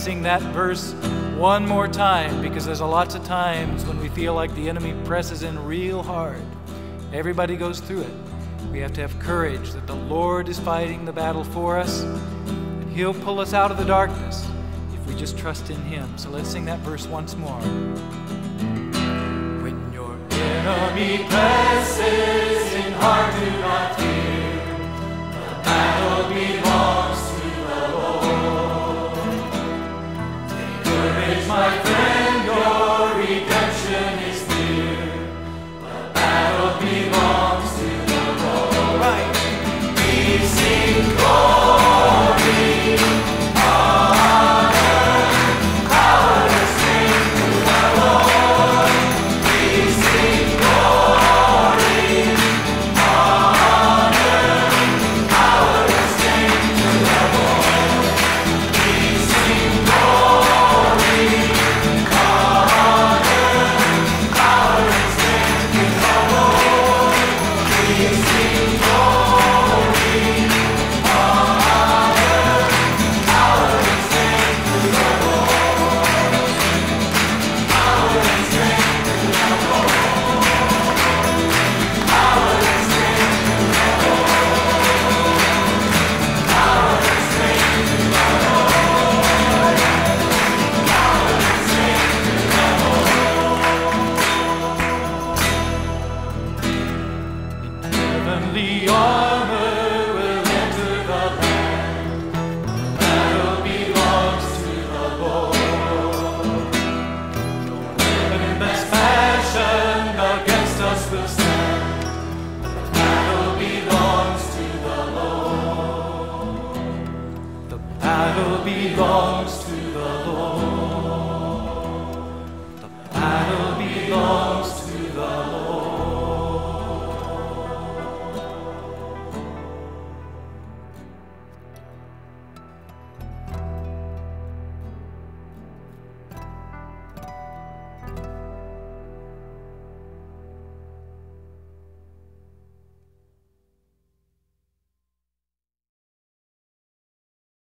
sing that verse one more time because there's a lots of times when we feel like the enemy presses in real hard. Everybody goes through it. We have to have courage that the Lord is fighting the battle for us and He'll pull us out of the darkness if we just trust in Him. So let's sing that verse once more. When your enemy belongs to